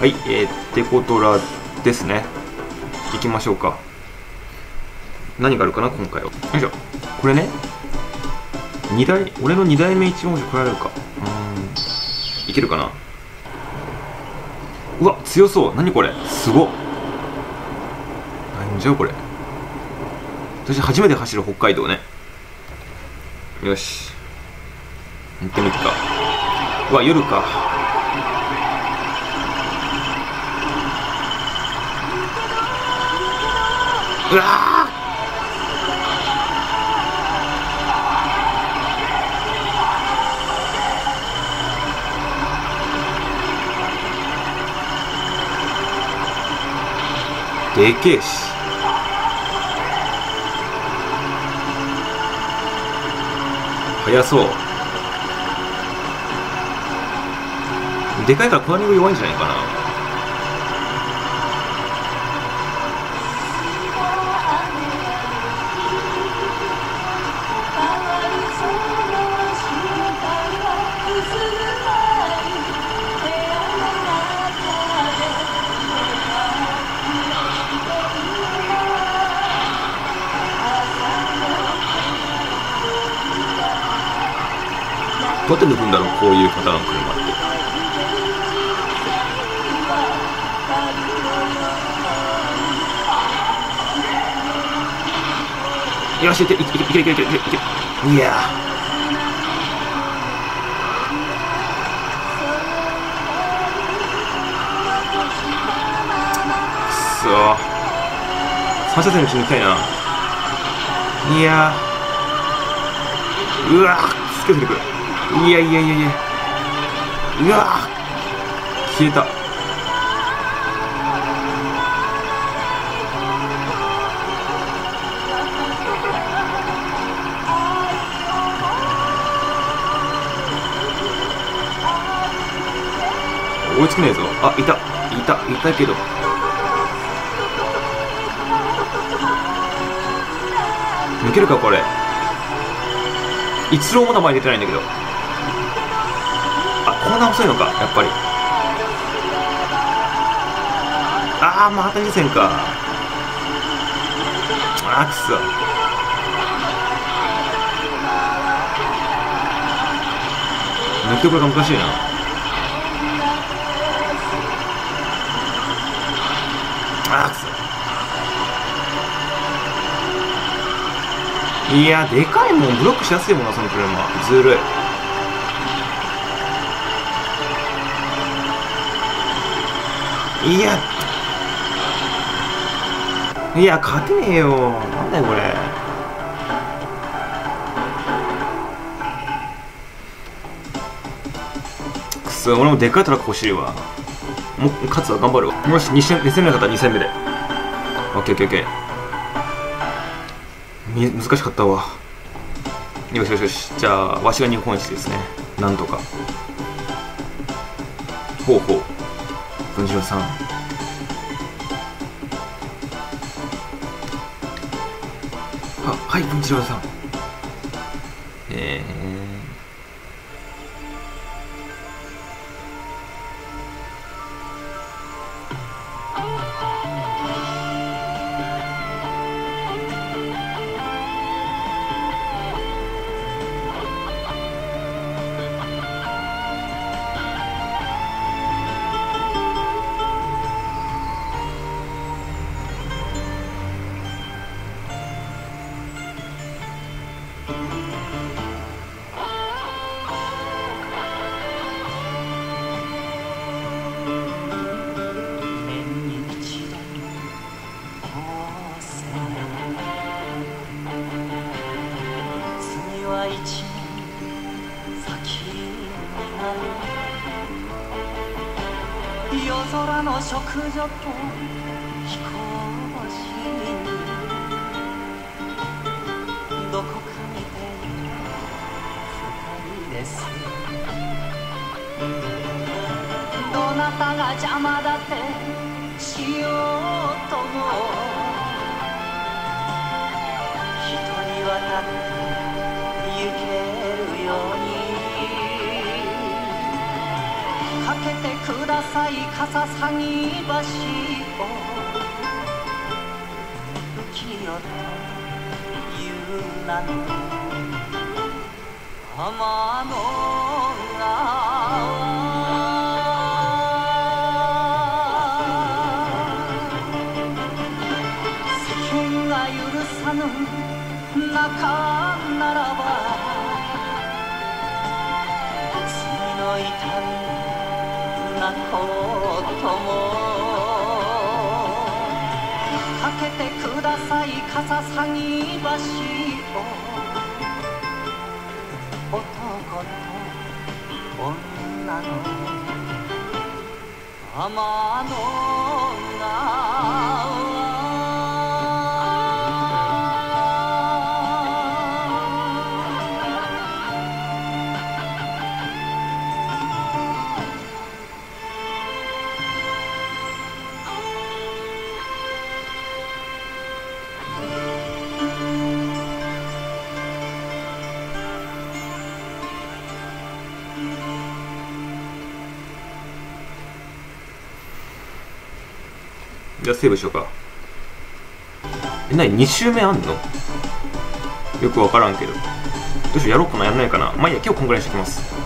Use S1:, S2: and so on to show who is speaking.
S1: はいえー、テコトラですね。行きましょうか。何があるかな今回は。よいしょ。これね。二代俺の2代目一番星来られるか。うん。いけるかな。うわ強そう。何これ。すごっ。なんじゃこれ。私初めて走る北海道ね。よし。行ってみるか。うわ夜か。うわでけえし。速そう。でかいからコーニング弱いんじゃないかな。どうやって抜くんだろうこういうパターンの車って。よしいけいけいけいけいけいけいけいや。くそ。3車線のうち抜きたいな。いや。うわつけてくる。いやいやいやいや。うわ。消えた。追いつけねえぞ。あいた。いた。いたけど。抜けるかこれ。一郎まだ前出てないんだけど。あコーナー遅いのかやっぱり。ああまた2線か。あーくそ抜くところが難しいな。あくそいやでかいもん。ブロックしやすいもんなその車ずるい。いや。いや勝てねえよ。なんだよこれ。くそ俺もでっかいトラック欲しいわ。もう勝つわ頑張るわ。よし2戦2戦目の方2戦目で。オッケーオッケーオッケー。み難しかったわ。よしよしよし。じゃあわしが日本一ですね。なんとか。ほうほう。113あはい113え
S2: ー。夜空の食女と飛行士どこかにている二人です。どなたが邪魔だってしようとも。一人渡って行けるようにかけてください笠ぎ橋を浮世という名の天の川世間が許さぬ中ならば罪の至るなこともかけてください笠ぎ橋を。男と女の天の川
S1: じゃあセーブしようか。え何？2周目あんの？よくわからんけど。どうしよう？やろうかな？やんないかな？まあいいや。今日こんぐらいにしときます。